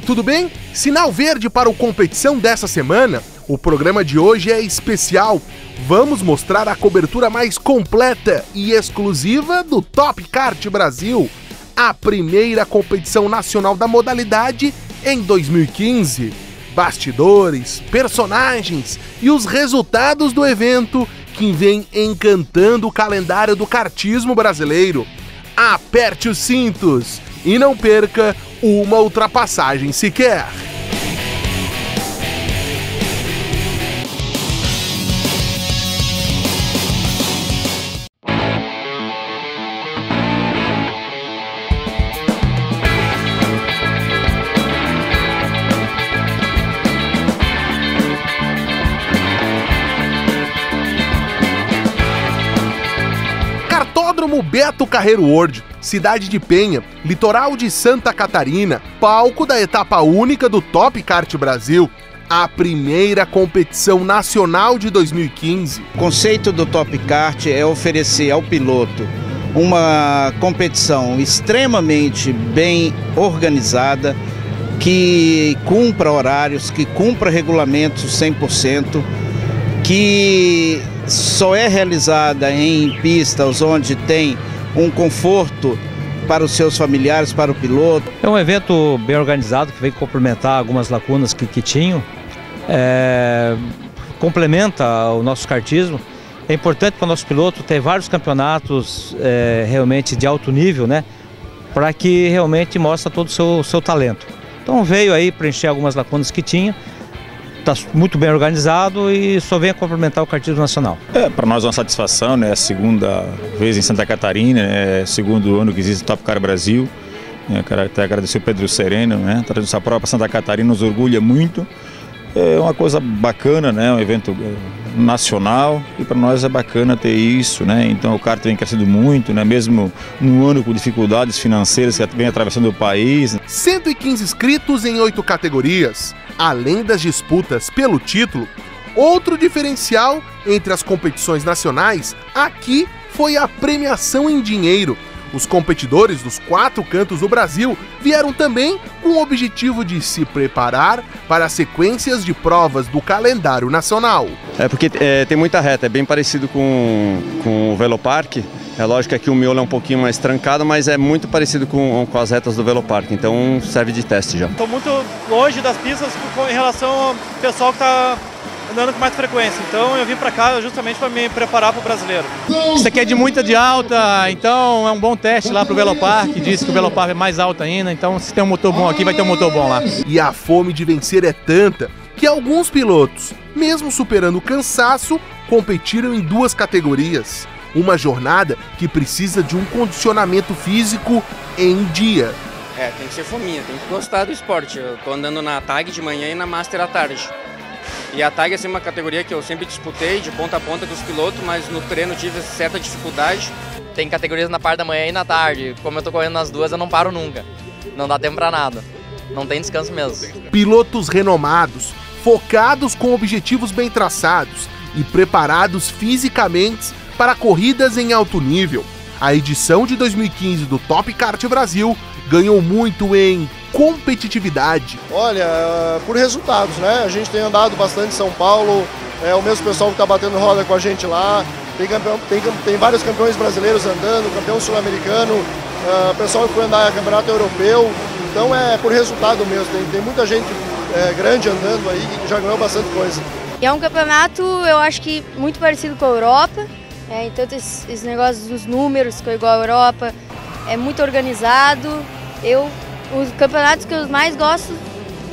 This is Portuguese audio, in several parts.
Tudo bem? Sinal verde para o competição dessa semana. O programa de hoje é especial. Vamos mostrar a cobertura mais completa e exclusiva do Top Kart Brasil, a primeira competição nacional da modalidade em 2015. Bastidores, personagens e os resultados do evento que vem encantando o calendário do kartismo brasileiro. Aperte os cintos e não perca uma ultrapassagem sequer. Beto Carreiro World, cidade de Penha, litoral de Santa Catarina, palco da etapa única do Top Kart Brasil, a primeira competição nacional de 2015. O conceito do Top Kart é oferecer ao piloto uma competição extremamente bem organizada, que cumpra horários, que cumpra regulamentos 100%, que só é realizada em pistas onde tem um conforto para os seus familiares, para o piloto. É um evento bem organizado que vem complementar algumas lacunas que, que tinham, é, complementa o nosso kartismo. É importante para o nosso piloto ter vários campeonatos é, realmente de alto nível, né? Para que realmente mostre todo o seu, seu talento. Então veio aí preencher algumas lacunas que tinha está muito bem organizado e só vem a complementar o cartismo nacional. É, para nós é uma satisfação, né? É a segunda vez em Santa Catarina, é segundo ano que existe o Top Car Brasil. Eu quero até agradecer o Pedro Sereno, né? Trazendo essa prova para Santa Catarina, nos orgulha muito. É uma coisa bacana, né? Um evento é, nacional e para nós é bacana ter isso, né? Então o kart vem crescendo muito, né? Mesmo num ano com dificuldades financeiras que vem atravessando o país. 115 inscritos em oito categorias. Além das disputas pelo título, outro diferencial entre as competições nacionais aqui foi a premiação em dinheiro. Os competidores dos quatro cantos do Brasil vieram também com o objetivo de se preparar para as sequências de provas do calendário nacional. É porque é, tem muita reta, é bem parecido com, com o Velopark. É lógico que aqui o miolo é um pouquinho mais trancado, mas é muito parecido com, com as retas do Velopark, então serve de teste já. Estou muito longe das pistas em relação ao pessoal que está andando com mais frequência. Então eu vim para cá justamente para me preparar para o brasileiro. Isso aqui é de muita de alta, então é um bom teste lá para o Velopark. Diz que o Velopark é mais alto ainda, então se tem um motor bom aqui, vai ter um motor bom lá. E a fome de vencer é tanta que alguns pilotos, mesmo superando o cansaço, competiram em duas categorias. Uma jornada que precisa de um condicionamento físico em dia. É, tem que ser fominha, tem que gostar do esporte. Eu tô andando na TAG de manhã e na Master à tarde. E a TAG é uma categoria que eu sempre disputei de ponta a ponta dos pilotos, mas no treino tive certa dificuldade. Tem categorias na parte da manhã e na tarde. Como eu tô correndo nas duas, eu não paro nunca. Não dá tempo para nada. Não tem descanso mesmo. Pilotos renomados, focados com objetivos bem traçados e preparados fisicamente para corridas em alto nível. A edição de 2015 do Top Kart Brasil ganhou muito em competitividade. Olha, por resultados, né? A gente tem andado bastante em São Paulo, é o mesmo pessoal que está batendo roda com a gente lá. Tem, campeão, tem, tem vários campeões brasileiros andando, campeão sul-americano, uh, pessoal que foi andar campeonato europeu. Então é por resultado mesmo. Tem, tem muita gente é, grande andando aí que já ganhou bastante coisa. E é um campeonato, eu acho que muito parecido com a Europa. É, então esses, esses negócios dos números, que é igual a Europa, é muito organizado. Eu os campeonatos que eu mais gosto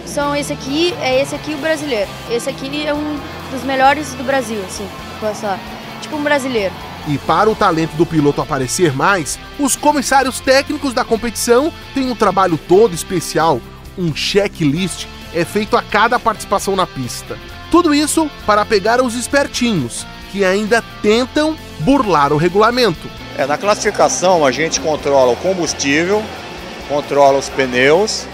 são esse aqui, é esse aqui o brasileiro. Esse aqui é um dos melhores do Brasil, assim, essa, tipo um brasileiro. E para o talento do piloto aparecer mais, os comissários técnicos da competição têm um trabalho todo especial. Um checklist é feito a cada participação na pista. Tudo isso para pegar os espertinhos, que ainda tentam burlar o regulamento. É, na classificação a gente controla o combustível, controla os pneus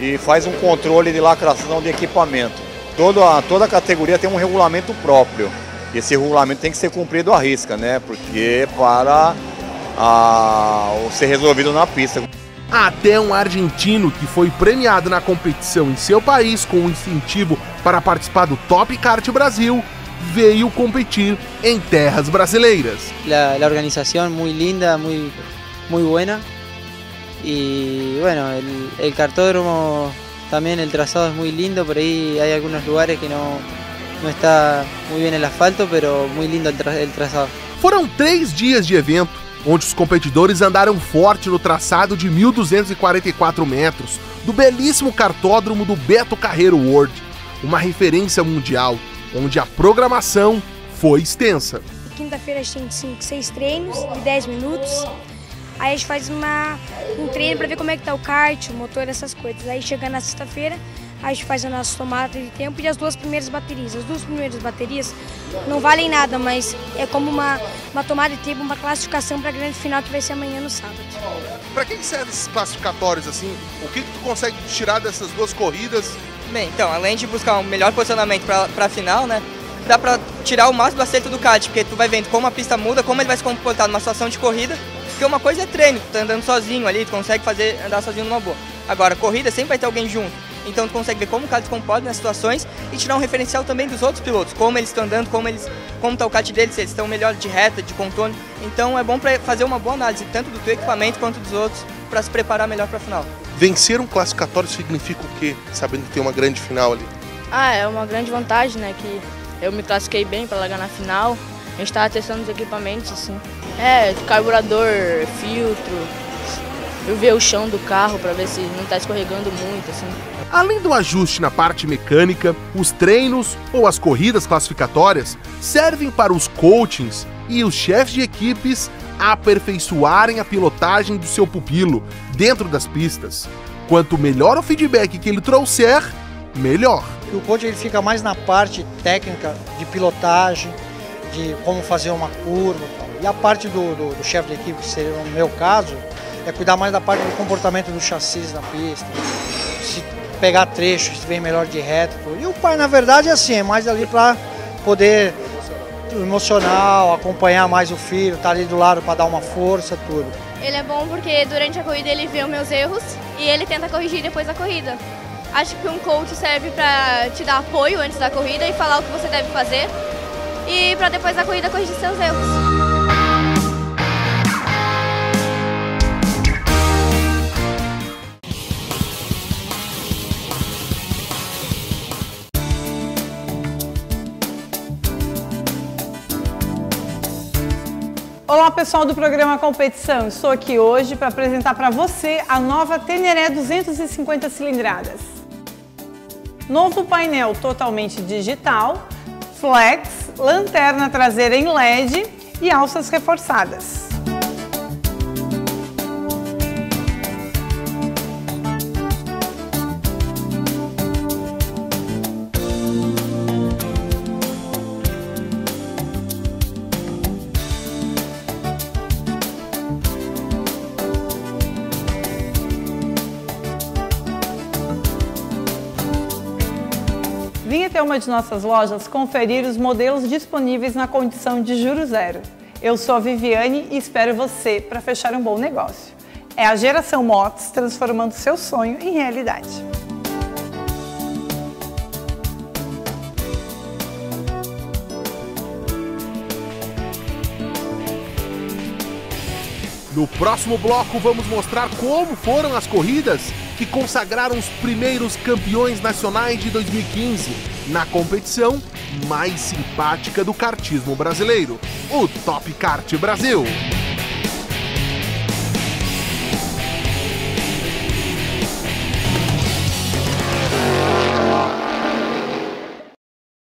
e faz um controle de lacração de equipamento. Toda, toda categoria tem um regulamento próprio. Esse regulamento tem que ser cumprido à risca, né? Porque para a, ser resolvido na pista. até um argentino que foi premiado na competição em seu país com um incentivo para participar do Top Kart Brasil, veio competir em terras brasileiras. A organização muito linda, muito, muito buena. E, bueno, o cartódromo também, o trazado é muito lindo, por aí há alguns lugares que não não está muito bem o asfalto, mas muito lindo o tra traçado. Foram três dias de evento, onde os competidores andaram forte no traçado de 1.244 metros do belíssimo cartódromo do Beto Carreiro World, uma referência mundial, onde a programação foi extensa. Quinta-feira a gente tem 5, 6 treinos de 10 minutos. Aí a gente faz uma, um treino para ver como é que tá o kart, o motor, essas coisas. Aí chega na sexta-feira, a gente faz a nossa tomada de tempo e as duas primeiras baterias. As duas primeiras baterias não valem nada, mas é como uma, uma tomada de tempo, uma classificação para a grande final que vai ser amanhã no sábado. Para que, que servem esses classificatórios assim? O que, que tu consegue tirar dessas duas corridas? Bem, então, além de buscar um melhor posicionamento para a final, né? Dá para tirar o máximo do acerto do kart, porque tu vai vendo como a pista muda, como ele vai se comportar numa situação de corrida porque uma coisa é treino, tu tá andando sozinho ali, tu consegue fazer andar sozinho numa boa. Agora, corrida sempre vai ter alguém junto. Então tu consegue ver como o kart se comporta nas situações e tirar um referencial também dos outros pilotos, como eles estão andando, como eles, como tá o kart deles, se eles estão melhor de reta, de contorno. Então é bom para fazer uma boa análise tanto do teu equipamento quanto dos outros para se preparar melhor para a final. Vencer um classificatório significa o quê? Sabendo que tem uma grande final ali. Ah, é uma grande vantagem, né? Que eu me classifiquei bem para largar na final. A gente estava testando os equipamentos assim. É, carburador, filtro, eu ver o chão do carro para ver se não está escorregando muito, assim. Além do ajuste na parte mecânica, os treinos ou as corridas classificatórias servem para os coachings e os chefes de equipes aperfeiçoarem a pilotagem do seu pupilo dentro das pistas. Quanto melhor o feedback que ele trouxer, melhor. O coach ele fica mais na parte técnica de pilotagem, de como fazer uma curva. E a parte do, do, do chefe de equipe, que seria no meu caso, é cuidar mais da parte do comportamento do chassi na pista, se pegar trechos, se vem melhor de reto. E o pai, na verdade, é assim, é mais ali para poder emocional, acompanhar mais o filho, estar tá ali do lado para dar uma força, tudo. Ele é bom porque durante a corrida ele vê os meus erros e ele tenta corrigir depois da corrida. Acho que um coach serve para te dar apoio antes da corrida e falar o que você deve fazer e para depois da corrida corrigir seus erros. Olá pessoal do programa Competição, estou aqui hoje para apresentar para você a nova Teneré 250 cilindradas. Novo painel totalmente digital, flex, lanterna traseira em LED e alças reforçadas. Até uma de nossas lojas conferir os modelos disponíveis na condição de juro zero. Eu sou a Viviane e espero você para fechar um bom negócio. É a Geração Motos transformando seu sonho em realidade. No próximo bloco, vamos mostrar como foram as corridas que consagraram os primeiros campeões nacionais de 2015 na competição mais simpática do kartismo brasileiro, o Top Kart Brasil.